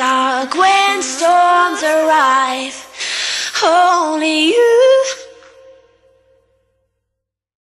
dark when storms arrive. Only you.